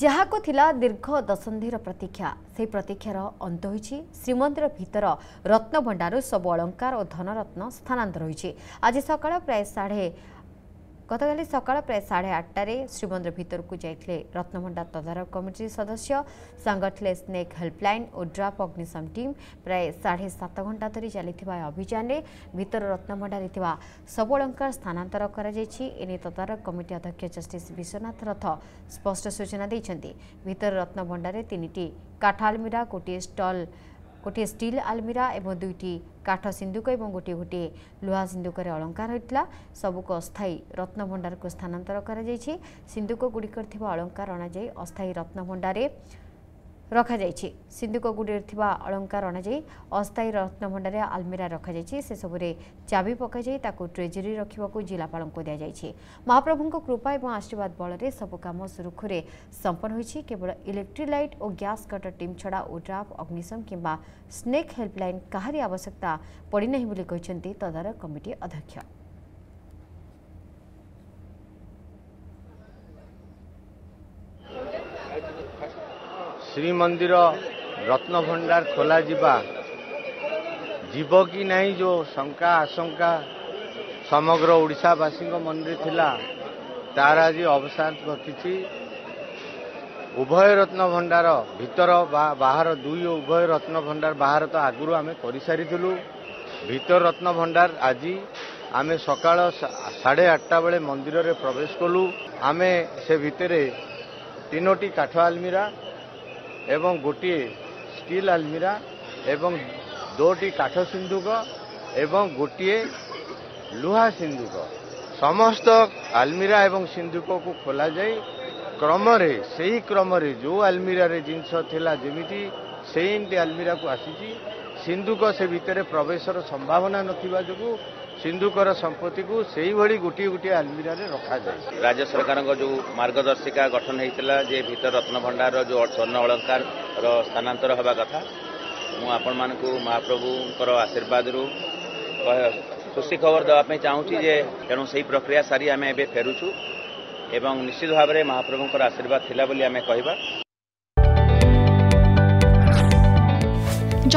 ଯାହାକୁ ଥିଲା ଦୀର୍ଘ ଦଶନ୍ଧିର ପ୍ରତୀକ୍ଷା ସେହି ପ୍ରତୀକ୍ଷାର ଅନ୍ତ ହୋଇଛି ଶ୍ରୀମନ୍ଦିର ଭିତର ରତ୍ନଭଣ୍ଡାରୁ ସବୁ ଅଳଙ୍କାର ଓ ଧନରତ୍ନ ସ୍ଥାନାନ୍ତର ହୋଇଛି ଆଜି ସକାଳ ପ୍ରାୟ ସାଢ଼େ গতকাল সকাল প্রায় সাড়ে আটটার শ্রীমন্দির ভিতরক যাই রত্নভণ্ডার তদারক কমিটি সদস্য সাংগঠলে স্নেক হেল্পলাইন ও ড্রাপ অগ্নিশম টিম প্রায় সাড়ে সাত ঘণ্টা ধর চাল অভিযানে ভিতর রত্নভণ্ডারে সবু অলঙ্কার স্থানান্তর করা এনে তদারক কমিটি অধ্যক্ষ জষ্টিস বিশ্বনাথ রথ স্পষ্ট সূচনা দিয়েছেন ভিতর রত্নভণ্ডারে তিনটি কাঠ আলমিরা গোটিয়ে স্টল ଗୋଟିଏ ଷ୍ଟିଲ୍ ଆଲମିରା ଏବଂ ଦୁଇଟି କାଠ ସିନ୍ଦୁକ ଏବଂ ଗୋଟିଏ ଗୋଟିଏ ଲୁହା ସିନ୍ଦୁକରେ ଅଳଙ୍କାର ହୋଇଥିଲା ସବୁକୁ ଅସ୍ଥାୟୀ ରତ୍ନଭଣ୍ଡାରକୁ ସ୍ଥାନାନ୍ତର କରାଯାଇଛି ସିନ୍ଦୁକଗୁଡ଼ିକରେ ଥିବା ଅଳଙ୍କାର ଅଣାଯାଇ ଅସ୍ଥାୟୀ ରତ୍ନଭଣ୍ଡାରେ ରଖାଯାଇଛି ସିନ୍ଦୁକଗୁଡ଼ିରେ ଥିବା ଅଳଙ୍କାର ଅଣାଯାଇ ଅସ୍ଥାୟୀ ରତ୍ନଭଣ୍ଡାରେ ଆଲମିରା ରଖାଯାଇଛି ସେସବୁରେ ଚାବି ପକାଯାଇ ତାକୁ ଟ୍ରେଜେରୀ ରଖିବାକୁ ଜିଲ୍ଲାପାଳଙ୍କୁ ଦିଆଯାଇଛି ମହାପ୍ରଭୁଙ୍କ କୃପା ଏବଂ ଆଶୀର୍ବାଦ ବଳରେ ସବୁ କାମ ସୁରୁଖୁରେ ସମ୍ପନ୍ନ ହୋଇଛି କେବଳ ଇଲେକ୍ଟ୍ରି ଲାଇଟ୍ ଓ ଗ୍ୟାସ୍ କଟର ଟିମ୍ ଛଡ଼ା ଓଡ୍ରାଫ୍ ଅଗ୍ନିଶମ କିମ୍ବା ସ୍ନେକ୍ ହେଲ୍ପଲାଇନ୍ କାହାରି ଆବଶ୍ୟକତା ପଡ଼ିନାହିଁ ବୋଲି କହିଛନ୍ତି ତଦାରଖ କମିଟି ଅଧ୍ୟକ୍ଷ ଶ୍ରୀମନ୍ଦିର ରତ୍ନଭଣ୍ଡାର ଖୋଲାଯିବା ଯିବ କି ନାହିଁ ଯେଉଁ ଶଙ୍କା ଆଶଙ୍କା ସମଗ୍ର ଓଡ଼ିଶାବାସୀଙ୍କ ମନରେ ଥିଲା ତାର ଆଜି ଅବସାନ ଘଟିଛି ଉଭୟ ରତ୍ନଭଣ୍ଡାର ଭିତର ବା ବାହାର ଦୁଇ ଉଭୟ ରତ୍ନଭଣ୍ଡାର ବାହାର ତ ଆଗରୁ ଆମେ କରିସାରିଥିଲୁ ଭିତର ରତ୍ନଭଣ୍ଡାର ଆଜି ଆମେ ସକାଳ ସାଢ଼େ ଆଠଟା ବେଳେ ମନ୍ଦିରରେ ପ୍ରବେଶ କଲୁ ଆମେ ସେ ଭିତରେ ତିନୋଟି କାଠ ଆଲମିରା ଏବଂ ଗୋଟିଏ ଷ୍ଟିଲ୍ ଆଲମିରା ଏବଂ ଦୁଇଟି କାଠ ସିନ୍ଧୁକ ଏବଂ ଗୋଟିଏ ଲୁହା ସିନ୍ଧୁକ ସମସ୍ତ ଆଲମିରା ଏବଂ ସିନ୍ଧୁକକୁ ଖୋଲାଯାଇ କ୍ରମରେ ସେହି କ୍ରମରେ ଯେଉଁ ଆଲମିରାରେ ଜିନିଷ ଥିଲା ଯେମିତି ସେଇମିତି ଆଲମିରାକୁ ଆସିଛି ସିନ୍ଧୁକ ସେ ଭିତରେ ପ୍ରବେଶର ସମ୍ଭାବନା ନଥିବା ଯୋଗୁଁ ସିନ୍ଧୁକର ସମ୍ପତ୍ତିକୁ ସେହିଭଳି ଗୋଟିଏ ଗୋଟିଏ ଆଲମିରାରେ ରଖାଯାଏ ରାଜ୍ୟ ସରକାରଙ୍କ ଯେଉଁ ମାର୍ଗଦର୍ଶିକା ଗଠନ ହୋଇଥିଲା ଯେ ଭିତର ରତ୍ନଭଣ୍ଡାରର ଯେଉଁ ସ୍ୱର୍ଣ୍ଣ ଅଳଙ୍କାରର ସ୍ଥାନାନ୍ତର ହେବା କଥା ମୁଁ ଆପଣମାନଙ୍କୁ ମହାପ୍ରଭୁଙ୍କର ଆଶୀର୍ବାଦରୁ ଖୁସି ଖବର ଦେବା ପାଇଁ ଚାହୁଁଛି ଯେ ତେଣୁ ସେହି ପ୍ରକ୍ରିୟା ସାରି ଆମେ ଏବେ ଫେରୁଛୁ ଏବଂ ନିଶ୍ଚିତ ଭାବରେ ମହାପ୍ରଭୁଙ୍କର ଆଶୀର୍ବାଦ ଥିଲା ବୋଲି ଆମେ କହିବା